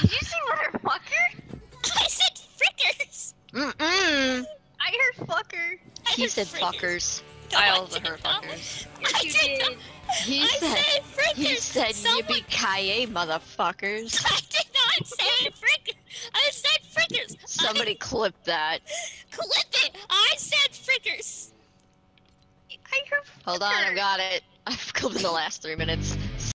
Did you say motherfucker? I said frickers. Mm mm. I heard fucker. I he said fuckers. I also heard fuckers. I did. did. He I said, said frickers. He said Someone... yippee ki motherfuckers. I did not say frickers. I said frickers. Somebody I... clip that. Clip it. I said frickers. I heard. Fucker. Hold on, I've got it. I've clipped in the last three minutes.